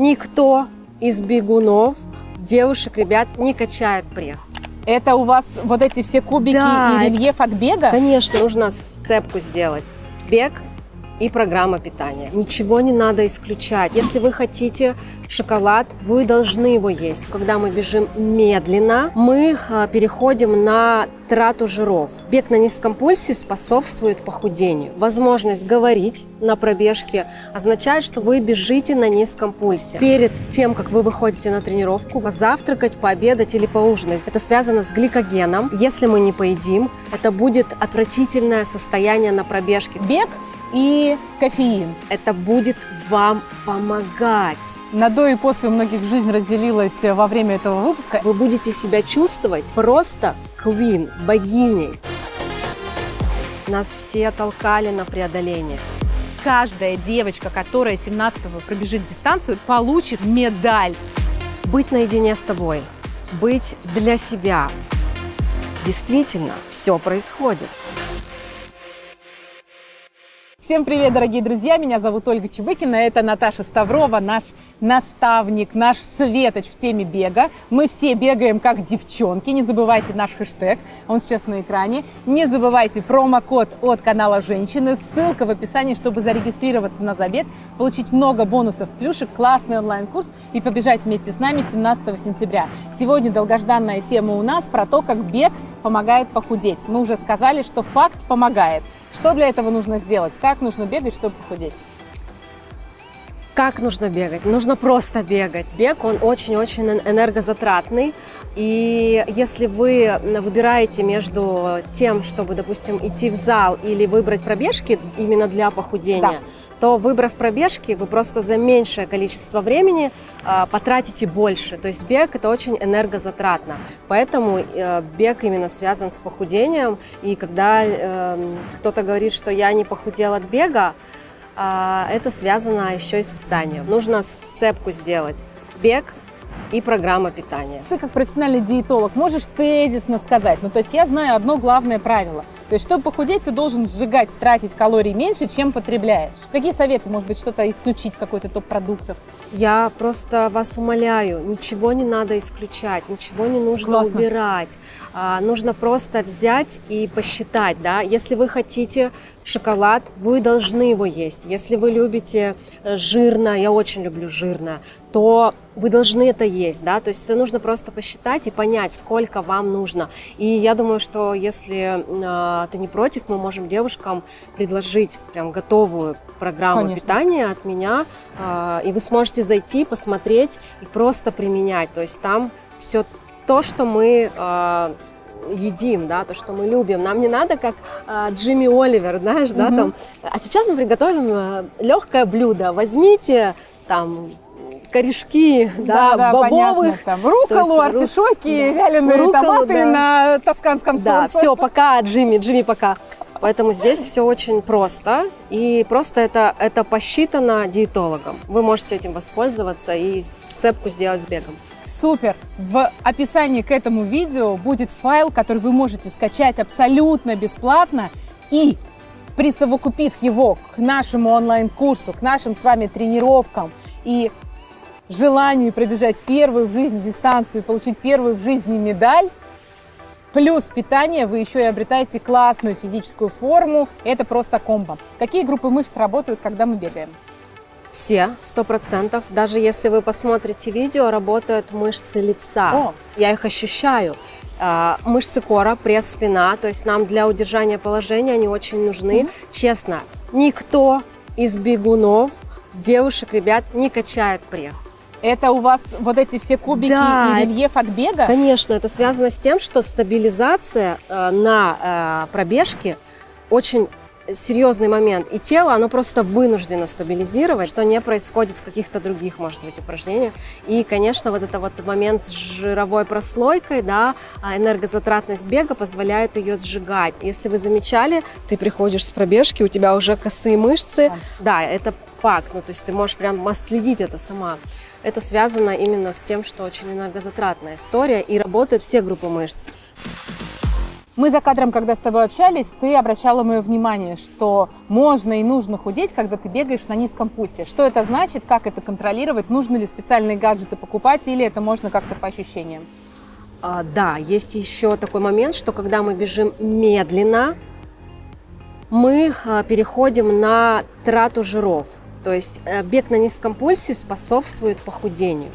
Никто из бегунов, девушек, ребят не качает пресс. Это у вас вот эти все кубики Да, и рельеф от бега? Конечно, нужно сцепку сделать. Бег и программа питания. Ничего не надо исключать. Если вы хотите шоколад, вы должны его есть. Когда мы бежим медленно, мы а, переходим на трату жиров. Бег на низком пульсе способствует похудению. Возможность говорить на пробежке означает, что вы бежите на низком пульсе. Перед тем, как вы выходите на тренировку, завтракать, пообедать или поужинать. Это связано с гликогеном. Если мы не поедим, это будет отвратительное состояние на пробежке. Бег и кофеин. Это будет вам помогать. На до и после у многих жизнь разделилась э, во время этого выпуска. Вы будете себя чувствовать просто queen, богиней. Нас все толкали на преодоление. Каждая девочка, которая 17-го пробежит дистанцию, получит медаль. Быть наедине с собой, быть для себя. Действительно, все происходит. Всем привет, дорогие друзья! Меня зовут Ольга Чебыкина, это Наташа Ставрова, наш наставник, наш светоч в теме бега. Мы все бегаем как девчонки, не забывайте наш хэштег, он сейчас на экране. Не забывайте промокод от канала Женщины, ссылка в описании, чтобы зарегистрироваться на забег, получить много бонусов, плюшек, классный онлайн-курс и побежать вместе с нами 17 сентября. Сегодня долгожданная тема у нас про то, как бег помогает похудеть. Мы уже сказали, что факт помогает. Что для этого нужно сделать? Как нужно бегать, чтобы похудеть? Как нужно бегать? Нужно просто бегать. Бег, он очень-очень энергозатратный. И если вы выбираете между тем, чтобы, допустим, идти в зал или выбрать пробежки именно для похудения, Да. То выбрав пробежки, вы просто за меньшее количество времени а, потратите больше. То есть бег это очень энергозатратно. Поэтому э, бег именно связан с похудением. И когда эм, кто-то говорит, что я не похудел от бега, а, это связано еще и с питанием. Нужно сцепку сделать. Бег и программа питания. Ты как профессиональный диетолог можешь тезисно сказать, ну то есть я знаю одно главное правило. То есть, чтобы похудеть, ты должен сжигать, тратить калорий меньше, чем потребляешь. Какие советы? Может быть, что-то исключить, какой-то топ продуктов? Я просто вас умоляю, ничего не надо исключать, ничего не нужно Классно. убирать. А, нужно просто взять и посчитать, да. Если вы хотите шоколад, вы должны его есть. Если вы любите э, жирное, я очень люблю жирное, то вы должны это есть, да. То есть это нужно просто посчитать и понять, сколько вам нужно. И я думаю, что если э, ты не против, мы можем девушкам предложить прям готовую программу Конечно. питания от меня, а, и вы сможете зайти, посмотреть и просто применять. То есть там все то, что мы а, едим, да, то, что мы любим. Нам не надо, как а, Джимми Оливер, знаешь, да, Мгм. там. А сейчас мы приготовим легкое блюдо. Возьмите там корешки, да, бобовых. понятно. Там руколу, есть артишоки, да. вяленые Руколу, томаты да. на тосканском Да, солнце. все, пока, Джимми, Джимми, пока. Поэтому здесь все очень просто, и просто это, это посчитано диетологом. Вы можете этим воспользоваться и сцепку сделать с бегом. Супер! В описании к этому видео будет файл, который вы можете скачать абсолютно бесплатно и присовокупив его к нашему онлайн-курсу, к нашим с вами тренировкам и желанию пробежать первую в жизни дистанцию получить первую в жизни медаль, плюс питание, вы еще и обретаете классную физическую форму. Это просто комбо. Какие группы мышц работают, когда мы бегаем? Все, сто процентов. Даже если вы посмотрите видео, работают мышцы лица. О. Я их ощущаю. А, Мышцы кора, пресс, спина. То есть нам для удержания положения они очень нужны. Честно, никто из бегунов, девушек, ребят не качает пресс. Это у вас вот эти все кубики Да, и рельеф от бега? Конечно, это связано с тем, что стабилизация э, на э, пробежке очень серьезный момент. И тело, оно просто вынуждено стабилизировать, что не происходит в каких-то других, может быть, упражнениях. И, конечно, вот это вот момент с жировой прослойкой, да, а энергозатратность бега позволяет ее сжигать. Если вы замечали, ты приходишь с пробежки, у тебя уже косые мышцы. Да, это факт. Ну, то есть ты можешь прям следить это сама. Это связано именно с тем, что очень энергозатратная история и работают все группы мышц. Мы за кадром, когда с тобой общались, ты обращала мое внимание, что можно и нужно худеть, когда ты бегаешь на низком пульсе. Что это значит, как это контролировать, нужно ли специальные гаджеты покупать или это можно как-то по ощущениям? А, да, есть еще такой момент, что когда мы бежим медленно, мы а, переходим на трату жиров. То есть э, бег на низком пульсе способствует похудению.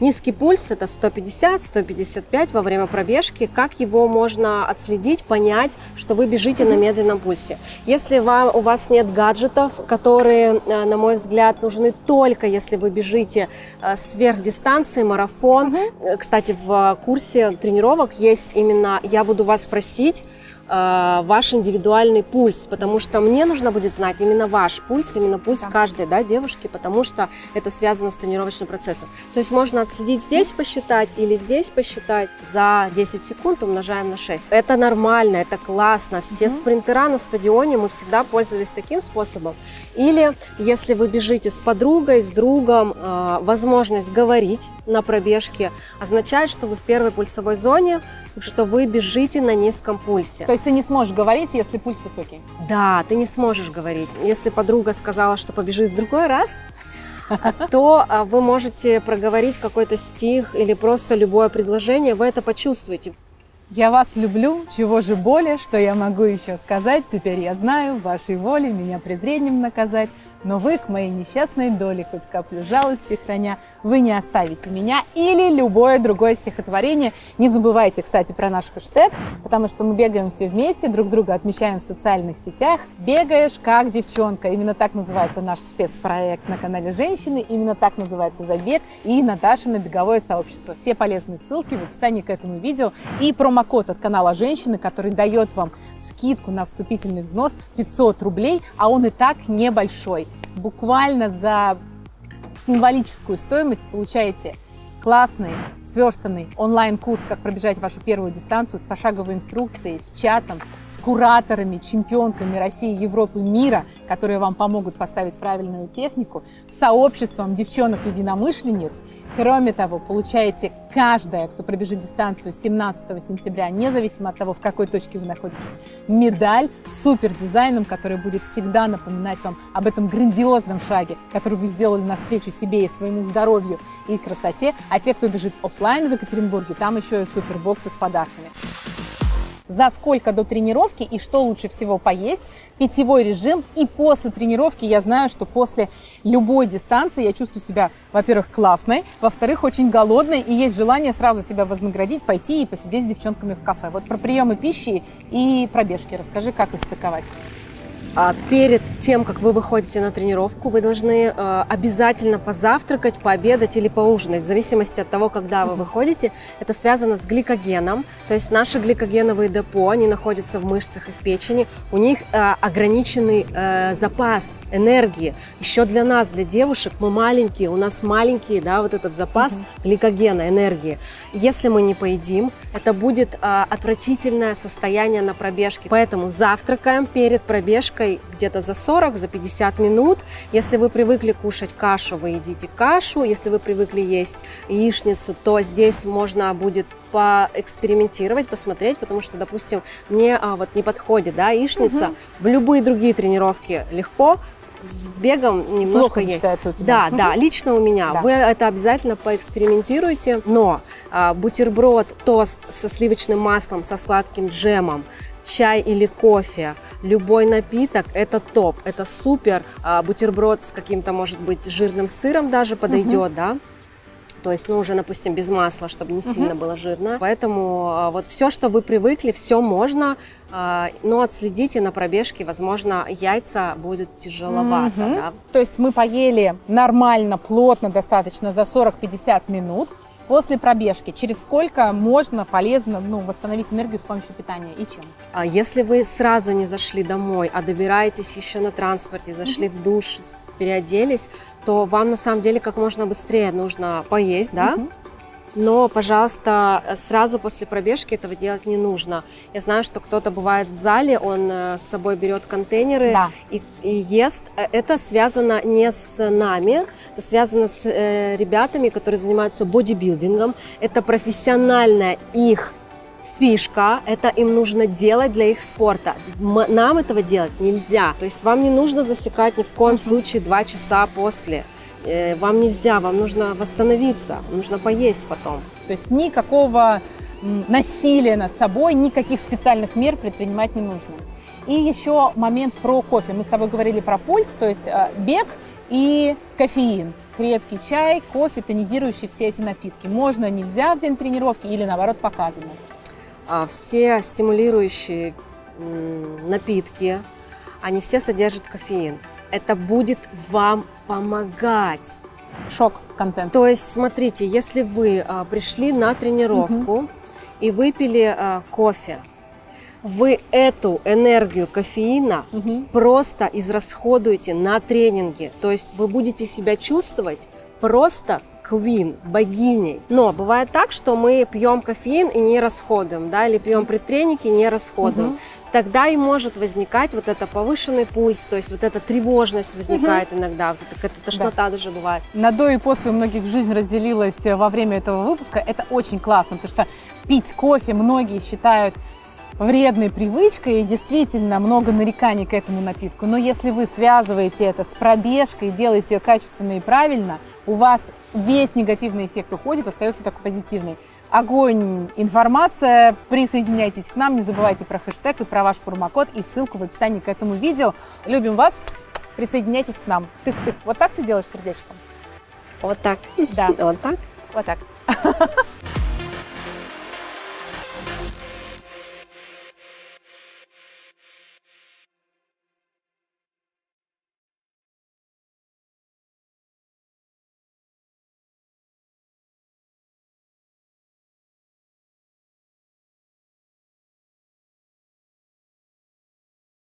Низкий пульс это 150-155 во время пробежки. Как его можно отследить, понять, что вы бежите на медленном пульсе? Если вам, у вас нет гаджетов, которые, э, на мой взгляд, нужны только если вы бежите э, сверхдистанции, марафон. Угу. Кстати, в курсе тренировок есть именно «Я буду вас просить», ваш индивидуальный пульс, потому что мне нужно будет знать именно ваш пульс, именно пульс да. каждой да, девушки, потому что это связано с тренировочным процессом. То есть можно отследить здесь посчитать или здесь посчитать за 10 секунд умножаем на 6. Это нормально, это классно. Все угу. спринтера на стадионе мы всегда пользовались таким способом. Или если вы бежите с подругой, с другом, э, возможность говорить на пробежке означает, что вы в первой пульсовой зоне, что вы бежите на низком пульсе. То есть ты не сможешь говорить, если пульс высокий? Да, ты не сможешь говорить. Если подруга сказала, что побежит в другой раз, то а, вы можете проговорить какой-то стих или просто любое предложение, вы это почувствуете. Я вас люблю, чего же более, что я могу еще сказать, теперь я знаю, вашей воле меня презрением наказать, но вы к моей несчастной доле хоть каплю жалости храня, вы не оставите меня или любое другое стихотворение. Не забывайте, кстати, про наш хэштег, потому что мы бегаем все вместе, друг друга отмечаем в социальных сетях. Бегаешь как девчонка. Именно так называется наш спецпроект на канале Женщины, именно так называется забег и Наташа на беговое сообщество. Все полезные ссылки в описании к этому видео и промокод от канала Женщины, который дает вам скидку на вступительный взнос 500 рублей, а он и так небольшой буквально за символическую стоимость получаете классный, сверстанный онлайн-курс «Как пробежать вашу первую дистанцию» с пошаговой инструкцией, с чатом, с кураторами, чемпионками России, Европы, мира, которые вам помогут поставить правильную технику, с сообществом девчонок-единомышленниц – Кроме того, получаете каждая, кто пробежит дистанцию 17 сентября, независимо от того, в какой точке вы находитесь, медаль с супер дизайном, который будет всегда напоминать вам об этом грандиозном шаге, который вы сделали навстречу себе и своему здоровью и красоте. А те, кто бежит офлайн в Екатеринбурге, там еще и супербоксы с подарками за сколько до тренировки и что лучше всего поесть, питьевой режим. И после тренировки я знаю, что после любой дистанции я чувствую себя, во-первых, классной, во-вторых, очень голодной, и есть желание сразу себя вознаградить, пойти и посидеть с девчонками в кафе. Вот про приемы пищи и пробежки расскажи, как их стыковать. А перед тем, как вы выходите на тренировку, вы должны э, обязательно позавтракать, пообедать или поужинать, в зависимости от того, когда вы выходите. Это связано с гликогеном, то есть наши гликогеновые депо, они находятся в мышцах и в печени, у них э, ограниченный э, запас энергии. Еще для нас, для девушек, мы маленькие, у нас маленький, да, вот этот запас гликогена, энергии. Если мы не поедим, это будет отвратительное состояние на пробежке. Поэтому завтракаем перед пробежкой пробежкой где-то за 40, за 50 минут. Если вы привыкли кушать кашу, вы едите кашу. Если вы привыкли есть яичницу, то здесь можно будет поэкспериментировать, посмотреть, потому что, допустим, мне а, вот не подходит, да, яичница. Угу. В любые другие тренировки легко, с бегом немножко Плохо есть. У тебя. Да, да, лично у меня. Да. Вы это обязательно поэкспериментируйте. Но а, бутерброд, тост со сливочным маслом, со сладким джемом, чай или кофе, любой напиток – это топ, это супер. А, бутерброд с каким-то, может быть, жирным сыром даже подойдет, угу. да? То есть, ну, уже, допустим, без масла, чтобы не сильно было жирно. Поэтому а, вот все, что вы привыкли, все можно, а, но отследите на пробежке, возможно, яйца будут тяжеловато. Угу. Да? То есть мы поели нормально, плотно, достаточно за 40-50 минут. После пробежки через сколько можно полезно ну, восстановить энергию с помощью питания и чем? А если вы сразу не зашли домой, а добираетесь еще на транспорте, зашли mm-hmm. в душ, переоделись, то вам на самом деле как можно быстрее нужно поесть, да? Mm-hmm но, пожалуйста, сразу после пробежки этого делать не нужно. Я знаю, что кто-то бывает в зале, он э, с собой берет контейнеры да. и, и ест. Э, это связано не с нами, это связано с э, ребятами, которые занимаются бодибилдингом. Это профессиональная их фишка, это им нужно делать для их спорта. М- Нам этого делать нельзя. То есть вам не нужно засекать ни в коем случае два часа после. Э, Вам нельзя, вам нужно восстановиться, нужно поесть потом. То есть никакого насилия над собой, никаких специальных мер предпринимать не нужно. И еще момент про кофе. Мы с тобой говорили про пульс, то есть э, бег и кофеин. Крепкий чай, кофе, тонизирующие все эти напитки. Можно, нельзя в день тренировки или наоборот показано. А Все стимулирующие напитки, они все содержат кофеин. Это будет вам помогать. Шок контент. То есть, смотрите, если вы а, пришли на тренировку и выпили а, кофе, вы эту энергию кофеина Мгм. просто израсходуете на тренинге. То есть вы будете себя чувствовать просто квин, богиней. Но бывает так, что мы пьем кофеин и не расходуем, да, или пьем при тренинге и не расходуем. Мгм. Тогда и может возникать вот это повышенный пульс, то есть вот эта тревожность возникает иногда, вот эта какая-то тошнота даже бывает. На до и после у многих жизнь разделилась э, во время этого выпуска. Это очень классно, потому что пить кофе многие считают вредной привычкой, и действительно много нареканий к этому напитку. Но если вы связываете это с пробежкой, делаете ее качественно и правильно, у вас весь негативный эффект уходит, остается только позитивный. Огонь, информация, присоединяйтесь к нам, не забывайте про хэштег и про ваш промокод и ссылку в описании к этому видео. Любим вас, присоединяйтесь к нам. Тых-тых. Вот так ты делаешь сердечком? Вот так. Да, Вот так. вот так.